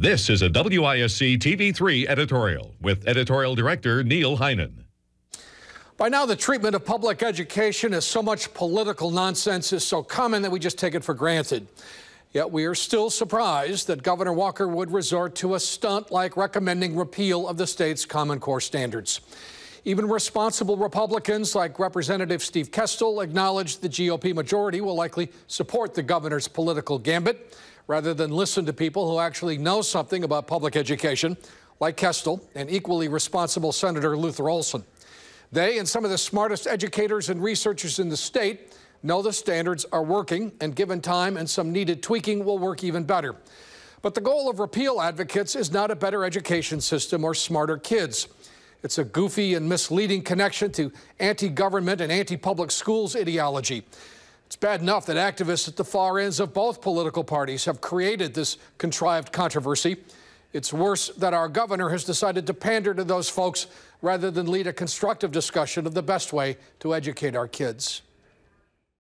This is a WISC TV3 editorial with editorial director Neil Heinen. By now, the treatment of public education as so much political nonsense is so common that we just take it for granted. Yet we are still surprised that Governor Walker would resort to a stunt like recommending repeal of the state's Common Core standards. Even responsible Republicans like Representative Steve Kestell acknowledge the GOP majority will likely support the governor's political gambit rather than listen to people who actually know something about public education, like Kestell and equally responsible Senator Luther Olsen. They and some of the smartest educators and researchers in the state know the standards are working, and given time and some needed tweaking, will work even better. But the goal of repeal advocates is not a better education system or smarter kids. It's a goofy and misleading connection to anti-government and anti-public schools ideology. It's bad enough that activists at the far ends of both political parties have created this contrived controversy. It's worse that our governor has decided to pander to those folks rather than lead a constructive discussion of the best way to educate our kids.